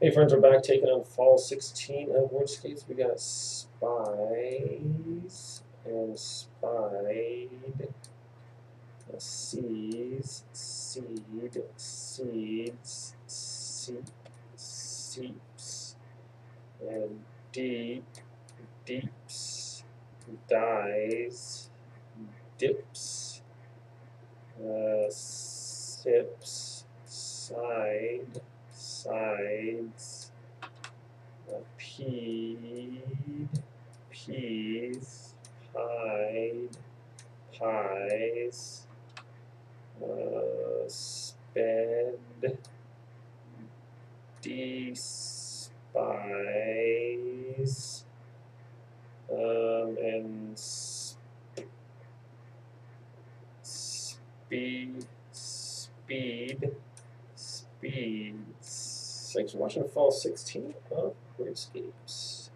Hey friends, we're back taking on fall 16 of Wordscapes. We got spies and spied, Seeds, seed, seeds, seep, seeps, and deep, deeps, dies, dips, uh, sips, side, sides, uh, peed, peas, pied, pies, uh, sped, despise, um, and sp- speed, speed, speeds. Thanks for watching Fall 16 of Wordscapes.